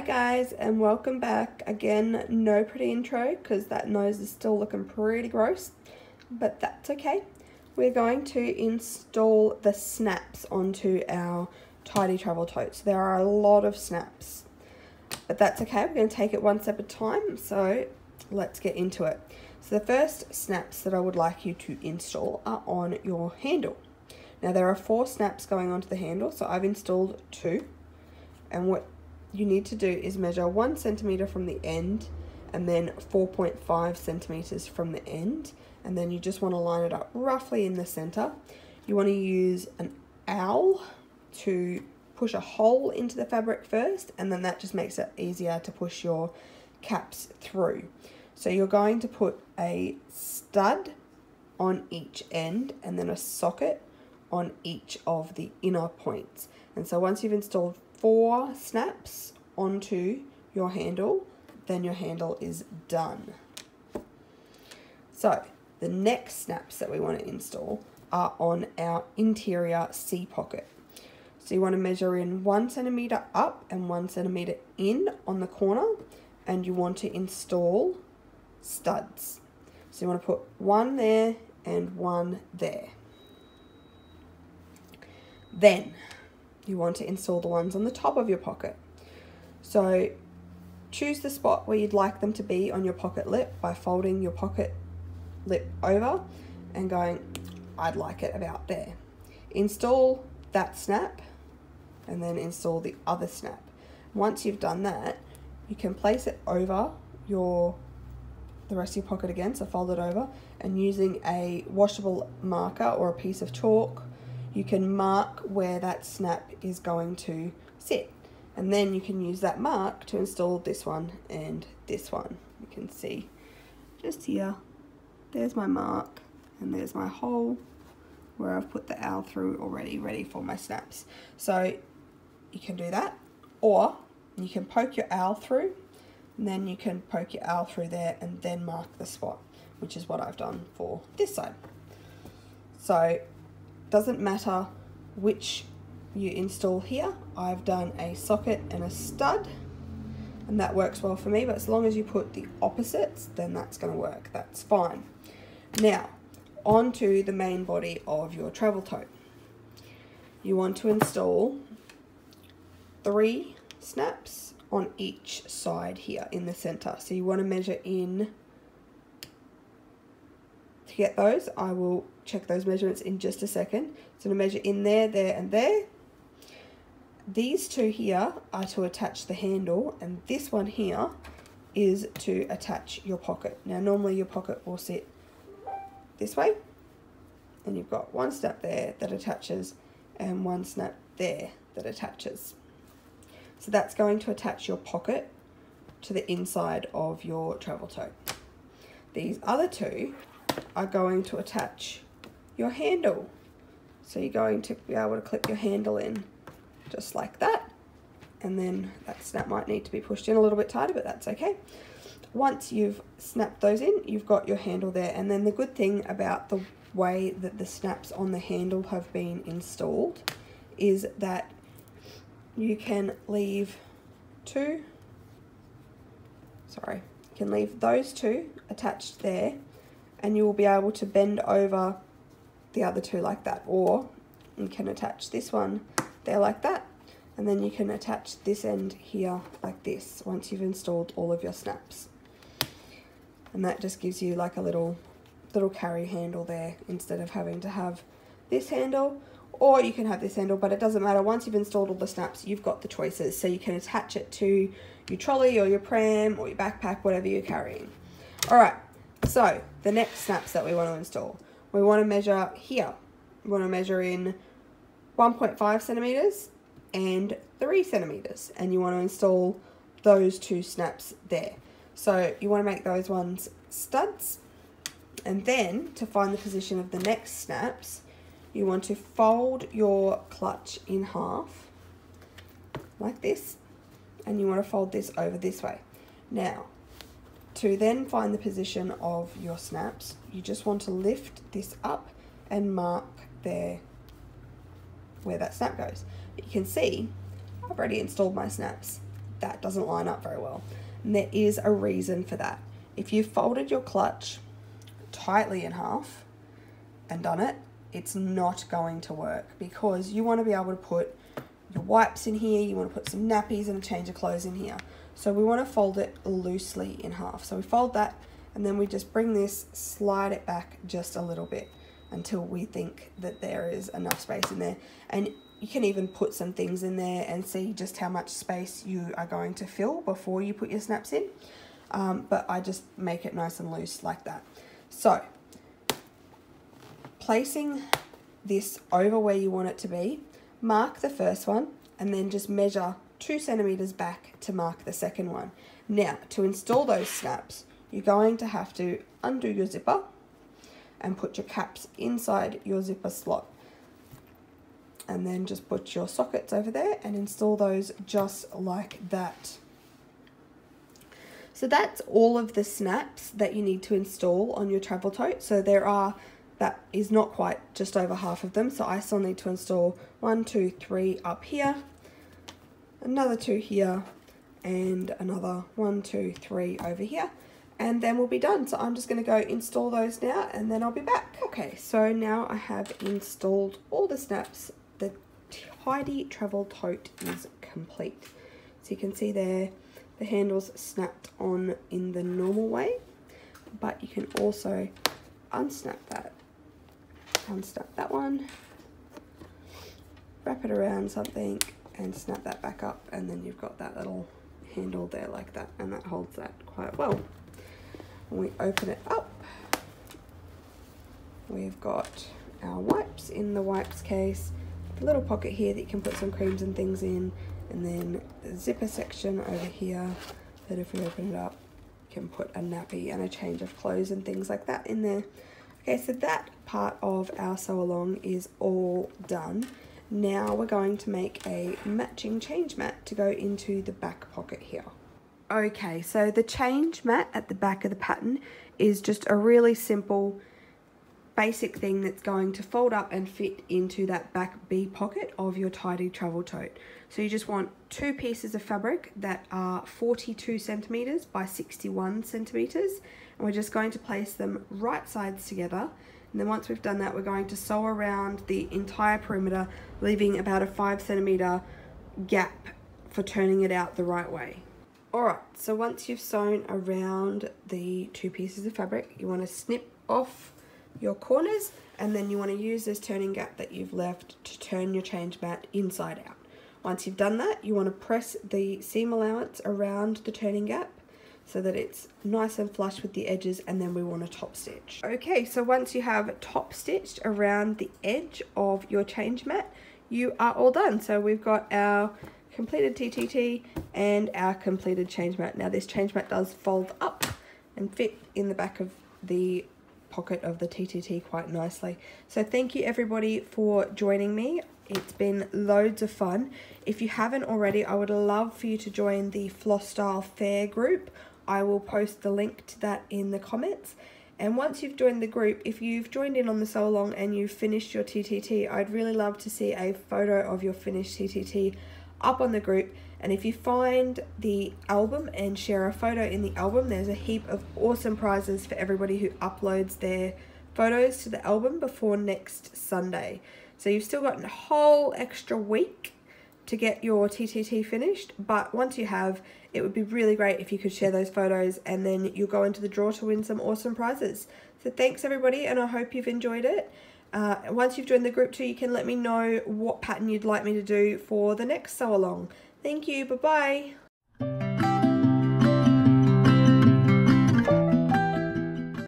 Hi guys and welcome back. Again, no pretty intro because that nose is still looking pretty gross, but that's okay. We're going to install the snaps onto our tidy travel tote. So there are a lot of snaps, but that's okay. We're going to take it one step at a time. So let's get into it. So the first snaps that I would like you to install are on your handle. Now there are four snaps going onto the handle, so I've installed two. And what you need to do is measure one centimeter from the end and then 4.5 centimeters from the end. And then you just want to line it up roughly in the center. You want to use an awl to push a hole into the fabric first, and then that just makes it easier to push your caps through. So you're going to put a stud on each end and then a socket on each of the inner points. And so once you've installed four snaps onto your handle, then your handle is done. So the next snaps that we want to install are on our interior C pocket. So you want to measure in one centimeter up and one centimeter in on the corner and you want to install studs. So you want to put one there and one there. Then you want to install the ones on the top of your pocket. So choose the spot where you'd like them to be on your pocket lip by folding your pocket lip over and going, I'd like it about there. Install that snap and then install the other snap. Once you've done that, you can place it over your the rest of your pocket again, so fold it over, and using a washable marker or a piece of chalk you can mark where that snap is going to sit. And then you can use that mark to install this one and this one. You can see just here, there's my mark and there's my hole where I've put the awl through already, ready for my snaps. So you can do that, or you can poke your awl through, and then you can poke your awl through there and then mark the spot, which is what I've done for this side. So doesn't matter which you install here. I've done a socket and a stud and that works well for me, but as long as you put the opposites, then that's gonna work, that's fine. Now, onto the main body of your travel tote. You want to install three snaps on each side here in the center. So you want to measure in get those, I will check those measurements in just a second. So to measure in there, there, and there. These two here are to attach the handle, and this one here is to attach your pocket. Now, normally your pocket will sit this way, and you've got one snap there that attaches, and one snap there that attaches. So that's going to attach your pocket to the inside of your travel tote. These other two are going to attach your handle. So you're going to be able to clip your handle in just like that. And then that snap might need to be pushed in a little bit tighter, but that's okay. Once you've snapped those in, you've got your handle there. And then the good thing about the way that the snaps on the handle have been installed is that you can leave two, sorry, you can leave those two attached there and you will be able to bend over the other two like that or you can attach this one there like that and then you can attach this end here like this once you've installed all of your snaps. And that just gives you like a little little carry handle there instead of having to have this handle or you can have this handle but it doesn't matter. Once you've installed all the snaps you've got the choices. So you can attach it to your trolley or your pram or your backpack whatever you're carrying. All right so the next snaps that we want to install, we want to measure here. We want to measure in 1.5 centimeters and 3 centimeters and you want to install those two snaps there. So you want to make those ones studs and then to find the position of the next snaps you want to fold your clutch in half like this and you want to fold this over this way. Now to then find the position of your snaps, you just want to lift this up and mark there where that snap goes. You can see I've already installed my snaps that doesn't line up very well. And there is a reason for that. If you folded your clutch tightly in half and done it, it's not going to work because you want to be able to put your wipes in here, you want to put some nappies and a change of clothes in here. So we want to fold it loosely in half. So we fold that and then we just bring this, slide it back just a little bit until we think that there is enough space in there. And you can even put some things in there and see just how much space you are going to fill before you put your snaps in. Um, but I just make it nice and loose like that. So, placing this over where you want it to be, mark the first one and then just measure two centimeters back to mark the second one. Now, to install those snaps, you're going to have to undo your zipper and put your caps inside your zipper slot. And then just put your sockets over there and install those just like that. So that's all of the snaps that you need to install on your travel tote. So there are, that is not quite just over half of them. So I still need to install one, two, three up here, another two here, and another one, two, three over here and then we'll be done. So I'm just going to go install those now and then I'll be back. Okay, so now I have installed all the snaps. The Tidy Travel Tote is complete. So you can see there the handles snapped on in the normal way, but you can also unsnap that, unsnap that one, wrap it around something and snap that back up and then you've got that little handle there like that and that holds that quite well when we open it up, we've got our wipes in the wipes case, a little pocket here that you can put some creams and things in, and then the zipper section over here that if we open it up, you can put a nappy and a change of clothes and things like that in there. Okay, so that part of our sew along is all done. Now we're going to make a matching change mat to go into the back pocket here. Okay, so the change mat at the back of the pattern is just a really simple basic thing that's going to fold up and fit into that back B pocket of your tidy travel tote. So you just want two pieces of fabric that are 42 centimeters by 61 centimeters and we're just going to place them right sides together and then once we've done that we're going to sew around the entire perimeter leaving about a 5 centimeter gap for turning it out the right way. Alright, so once you've sewn around the two pieces of fabric, you want to snip off your corners and then you want to use this turning gap that you've left to turn your change mat inside out. Once you've done that, you want to press the seam allowance around the turning gap so that it's nice and flush with the edges and then we want to top stitch. Okay, so once you have top stitched around the edge of your change mat, you are all done. So we've got our completed TTT and our completed change mat. Now this change mat does fold up and fit in the back of the pocket of the TTT quite nicely. So thank you everybody for joining me. It's been loads of fun. If you haven't already, I would love for you to join the Flosstyle Fair group. I will post the link to that in the comments. And once you've joined the group, if you've joined in on the sew along and you've finished your TTT, I'd really love to see a photo of your finished TTT up on the group. And if you find the album and share a photo in the album, there's a heap of awesome prizes for everybody who uploads their photos to the album before next Sunday. So you've still got a whole extra week to get your TTT finished. But once you have, it would be really great if you could share those photos and then you'll go into the draw to win some awesome prizes. So thanks everybody and I hope you've enjoyed it. Uh, once you've joined the group too, you can let me know what pattern you'd like me to do for the next sew along. Thank you. Bye-bye.